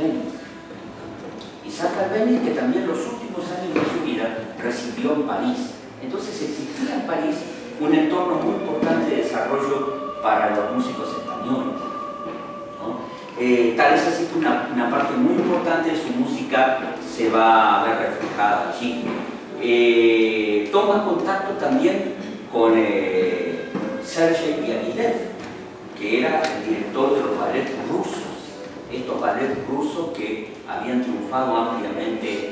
Albéniz. Isaac Albéniz que también los últimos años de su vida residió en París. Entonces existía en París un entorno muy importante de desarrollo para los músicos españoles. Eh, tal es así que una, una, parte muy importante de su música se va a ver reflejada allí. Eh, toma contacto también con eh, Sergei Diaghilev, que era el director de los ballets rusos, estos ballets rusos que habían triunfado ampliamente